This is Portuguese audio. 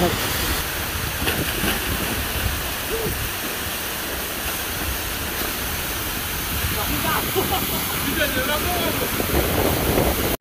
Vamos. Cuidado!